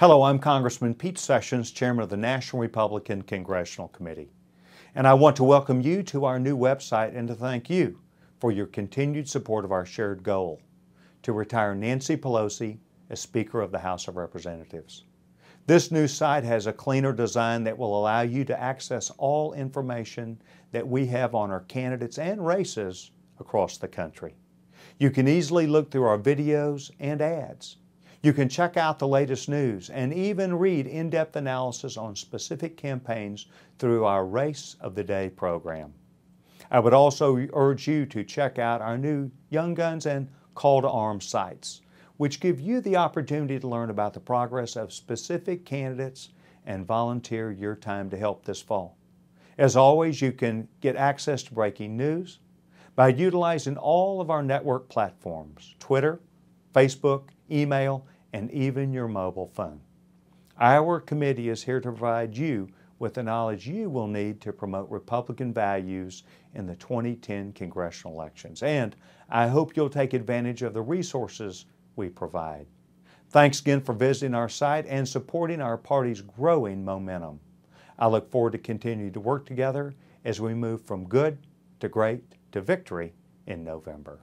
Hello, I'm Congressman Pete Sessions, Chairman of the National Republican Congressional Committee. And I want to welcome you to our new website and to thank you for your continued support of our shared goal to retire Nancy Pelosi as Speaker of the House of Representatives. This new site has a cleaner design that will allow you to access all information that we have on our candidates and races across the country. You can easily look through our videos and ads. You can check out the latest news and even read in depth analysis on specific campaigns through our Race of the Day program. I would also urge you to check out our new Young Guns and Call to Arms sites which give you the opportunity to learn about the progress of specific candidates and volunteer your time to help this fall. As always, you can get access to breaking news by utilizing all of our network platforms Twitter, Facebook, email, and even your mobile phone. Our committee is here to provide you with the knowledge you will need to promote Republican values in the 2010 congressional elections. And I hope you'll take advantage of the resources we provide. Thanks again for visiting our site and supporting our party's growing momentum. I look forward to continuing to work together as we move from good to great to victory in November.